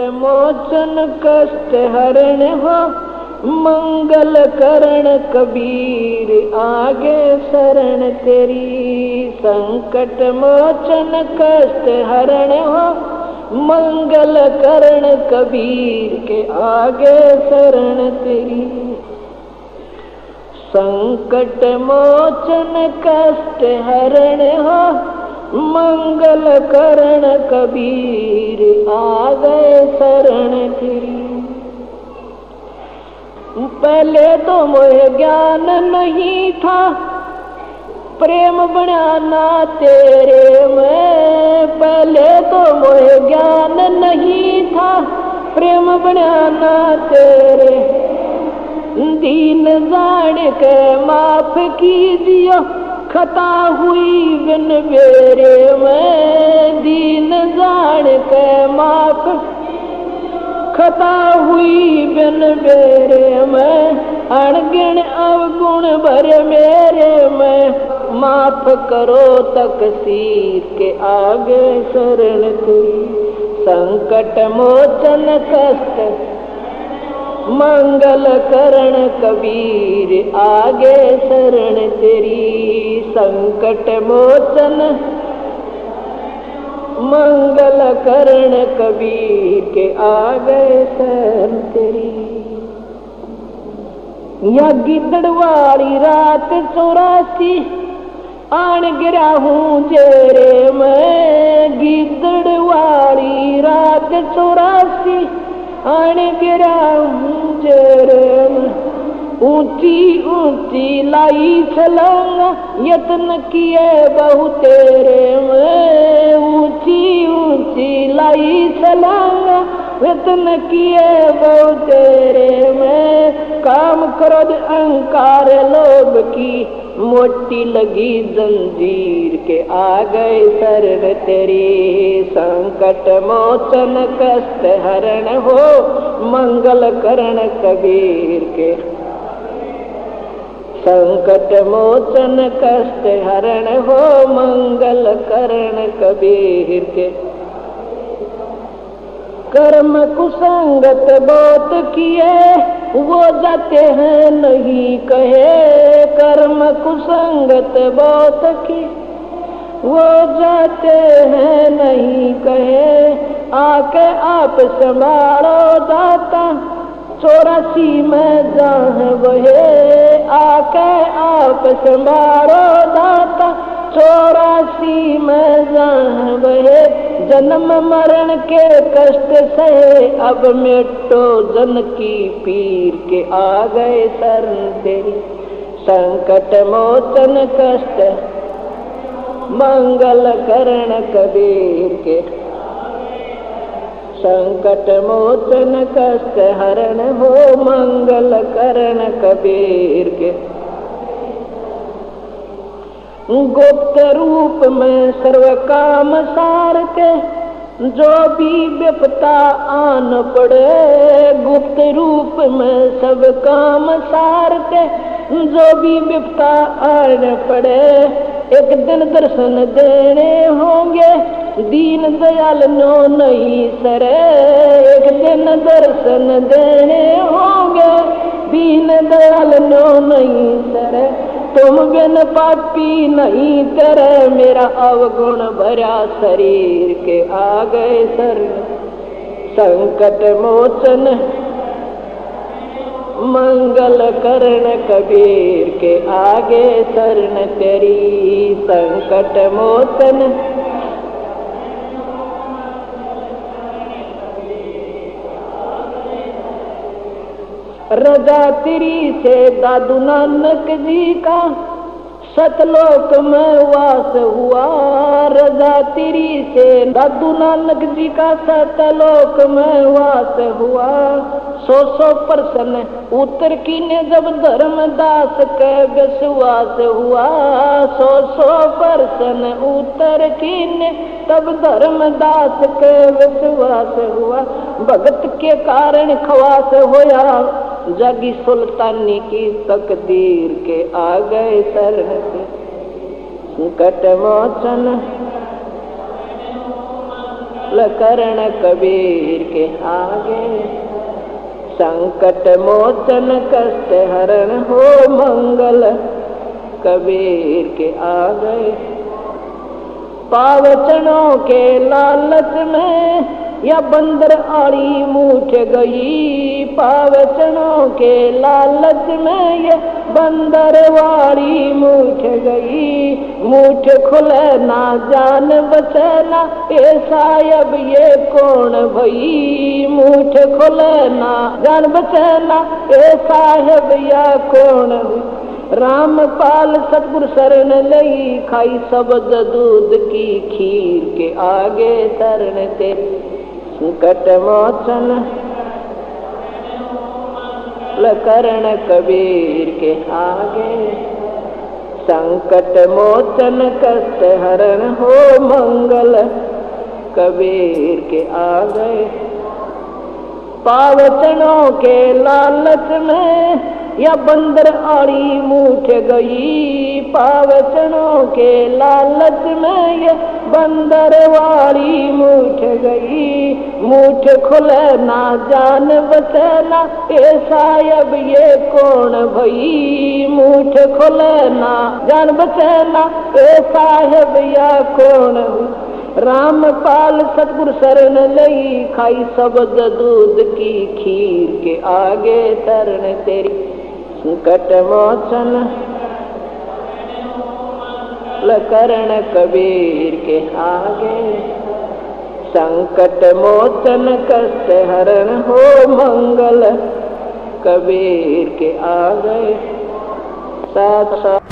मोचन कष्ट हरण हो, मंगल करण कबीर आगे शरण तेरी। संकट मोचन कष्ट हरण हो, मंगल करण कबीर के आगे शरण तेरी। संकट मोचन कष्ट हरण हो मंगल करण कबीर आ गए शरण तेरी पहले तो मोह ज्ञान नहीं था, प्रेम बनाना तेरे में। पहले तो मोह ज्ञान नहीं था, प्रेम बनाना तेरे। दीन जान के माफ़ कीजियो। खता हुई बिन बेरे में दीन जान के माफ़। खता हुई बिन बेरे में अणगिण अवगुण भर मेरे में। माफ़ करो तकसीर के आगे शरण तेरी। संकट मोचन कष्ट मंगल करण कबीर, आगे शरण तेरी, संकट मोचन। मंगल करण कबीर के आगे शरण तेरी। या गिदड़ वाली रात चौरासी आन गिरा हूँ जेरे मैं। गिदड़ वाली रात चौरासी आन गिरा जरम ऊँची ऊँची लाई छलांगा, यत्न किए बहु तेरे में। ऊँची ऊँची लाई छलांगा, यत्न किए बहु तेरे में। काम क्रोध, अहंकार, लोभ की मोटी लगी जंजीर के आ गए शरण तेरी संकट मोचन कष्ट हरण हो, मंगल करण कबीर के। संकट मोचन कष्ट हरण हो, मंगल करण कबीर के। कर्म कुसंगत बहुत किए, वो जाते हैं नहीं कहे। कर्म कुसंगत बहुत की। वो जाते हैं नहीं कहे, आके आप संभालो दाता चौरासी में जहाँ वहे आके आप संभालो दाता चौरासी में जहाँ वहे जन्म मरण के कष्ट से अब मेटो, जन की पीर के आ गए सर तेरी संकट मोचन कष्ट मंगल करण कबीर के। संकट मोचन कष्ट हरण हो मंगल करण कबीर के। गुप्त रूप में सर्व काम सार के, जो भी विपता आन पड़े, गुप्त रूप में सब काम सार के। जो भी विपता आन पड़े, एक दिन दर्शन देने होंगे। दीन दयाल नो नहीं सरे, एक दिन दर्शन देने होंगे। दीन दयाल नो नहीं सरे, तुम बिन पापी नहीं करे मेरा अवगुण भरा शरीर के आ गए सर। संकट मोचन मंगल करण कबीर के आगे शरण तेरी संकट मोचन। रजा तिरी से दादू नानक जी का सतलोक में वास हुआ। रजा तिरी से दादू नानक जी का सतलोक में वास हुआ। सौ सौ परसन उत्तर की ने जब धर्मदास के विश्वास हुआ। सौ सौ परसन उत्तर की ने तब धर्मदास के विश्वास हुआ। भगत के कारण खवास होया। जगी सुल्तानी की तकदीर के आ गए सर संकट मोचन करण कबीर के आगे संकट मोचन कष्ट हरण हो मंगल। कबीर के आ गए। पावचनों के लालच में या बंदर आड़ी मूठ गई पावचनों के लालच में ये बंदर वाड़ी मूठ गई। मूठ खुले ना जान बचना ए साहब ये कौन भई? मूठ खुले ना जान बचना ए साहब या कौन रामपाल सतगुर शरण लई, खाई शब्द दूध की खीर के आगे शरण ते। संकट मोचन कबीर के आगे। संकट मोचन कष्ट हरण हो मंगल। कबीर के आ गए पावचनों के लालच में या बंदर आड़ी मूठ गई। पावचनों के लालच में ये बंदर वाली मूठ गई। मूठ खुले ना जान बचना ए साहब ये कौन भई? मूठ खुले ना जान बचना ए साहब या कौन रामपाल सतगुर शरण लई, खाई शब्द दूध की खीर के आगे शरण तेरी। संकट मोचन करण कबीर के आगे। संकट मोचन कष्ट हरण हो मंगल कबीर के आगे। साथ साथ